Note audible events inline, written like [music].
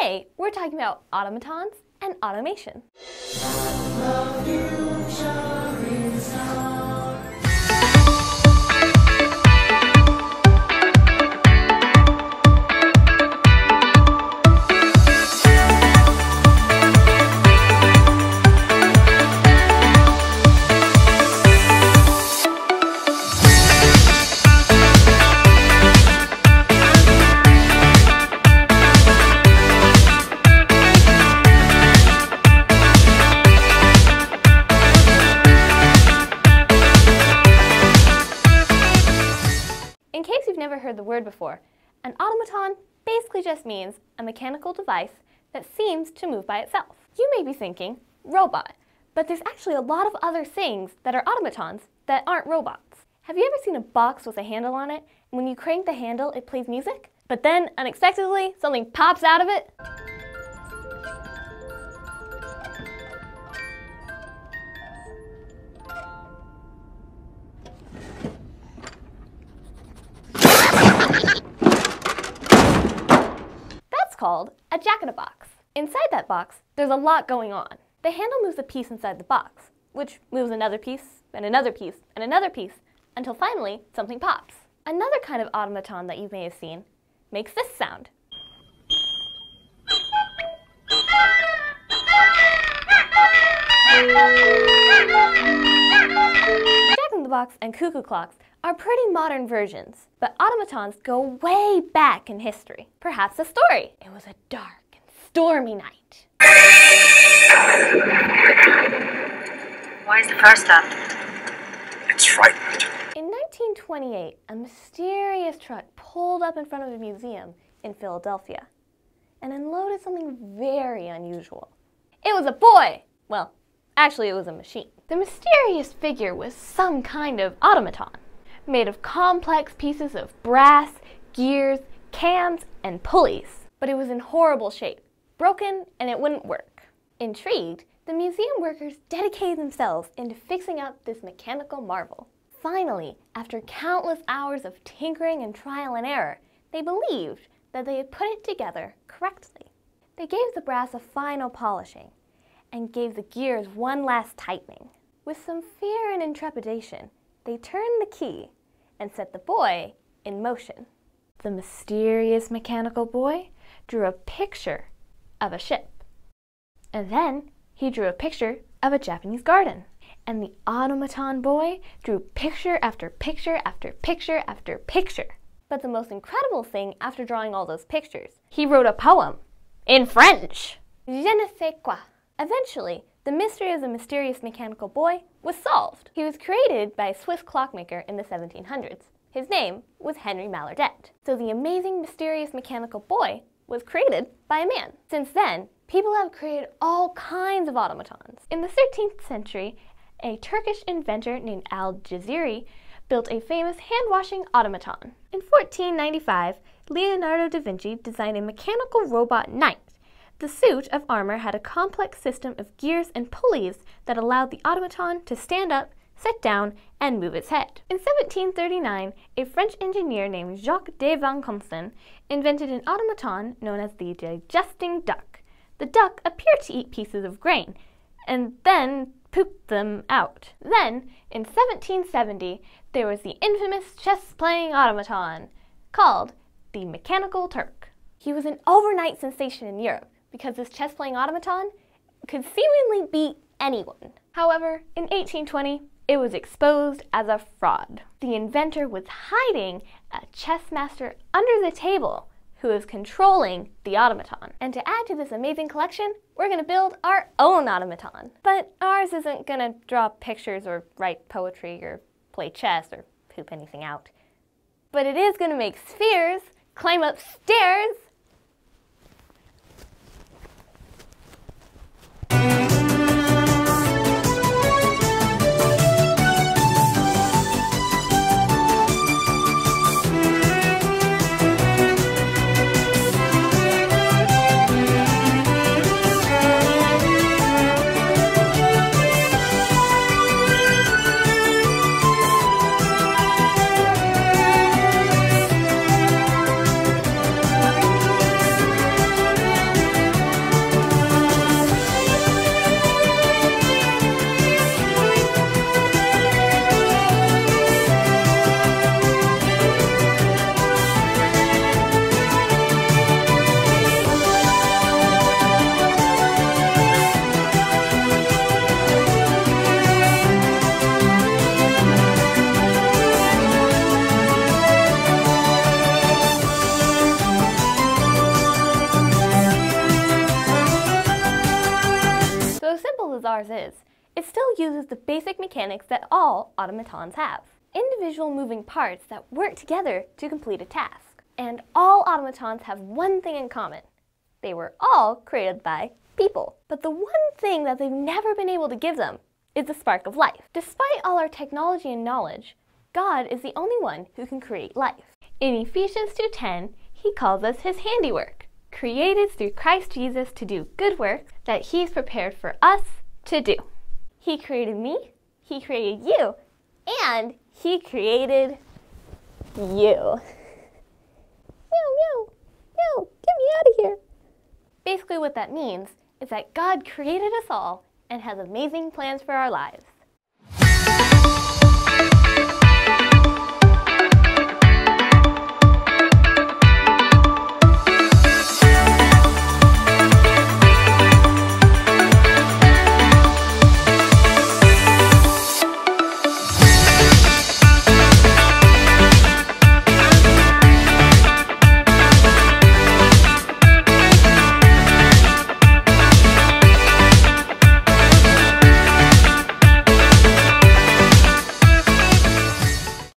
Today, we're talking about automatons and automation. Never heard the word before, an automaton basically just means a mechanical device that seems to move by itself. You may be thinking, robot, but there's actually a lot of other things that are automatons that aren't robots. Have you ever seen a box with a handle on it, and when you crank the handle, it plays music? But then, unexpectedly, something pops out of it? Inside that box, there's a lot going on. The handle moves a piece inside the box, which moves another piece, and another piece, and another piece, until finally something pops. Another kind of automaton that you may have seen makes this sound. Jack-in-the-Box and cuckoo clocks are pretty modern versions, but automatons go way back in history. Perhaps a story. It was a dark stormy night. Why is the first up? It's frightened. In 1928, a mysterious truck pulled up in front of a museum in Philadelphia and unloaded something very unusual. It was a boy! Well, actually, it was a machine. The mysterious figure was some kind of automaton, made of complex pieces of brass, gears, cams, and pulleys. But it was in horrible shape, broken, and it wouldn't work. Intrigued, the museum workers dedicated themselves into fixing up this mechanical marvel. Finally, after countless hours of tinkering and trial and error, they believed that they had put it together correctly. They gave the brass a final polishing and gave the gears one last tightening. With some fear and intrepidation, they turned the key and set the boy in motion. The mysterious mechanical boy drew a picture of a ship. And then he drew a picture of a Japanese garden. And the automaton boy drew picture after picture after picture after picture. But the most incredible thing after drawing all those pictures, he wrote a poem in French. Je ne sais quoi. Eventually, the mystery of the mysterious mechanical boy was solved. He was created by a Swiss clockmaker in the 1700s. His name was Henry Maillardet. So the amazing mysterious mechanical boy was created by a man. Since then, people have created all kinds of automatons. In the 13th century, a Turkish inventor named Al Jazari built a famous hand-washing automaton. In 1495, Leonardo da Vinci designed a mechanical robot knight. The suit of armor had a complex system of gears and pulleys that allowed the automaton to stand up, sit down, and move its head. In 1739, a French engineer named Jacques de Vaucanson invented an automaton known as the digesting duck. The duck appeared to eat pieces of grain and then pooped them out. Then, in 1770, there was the infamous chess playing automaton called the Mechanical Turk. He was an overnight sensation in Europe because this chess playing automaton could seemingly beat anyone. However, in 1820, it was exposed as a fraud. The inventor was hiding a chess master under the table who was controlling the automaton. And to add to this amazing collection, we're going to build our own automaton. But ours isn't going to draw pictures or write poetry or play chess or poop anything out. But it is going to make spheres climb up stairs uses the basic mechanics that all automatons have. Individual moving parts that work together to complete a task. And all automatons have one thing in common. They were all created by people. But the one thing that they've never been able to give them is the spark of life. Despite all our technology and knowledge, God is the only one who can create life. In Ephesians 2:10, he calls us his handiwork, created through Christ Jesus to do good works that he's prepared for us to do. He created me, he created you, and he created you. [laughs] meow, meow, meow, get me out of here. Basically what that means is that God created us all and has amazing plans for our lives.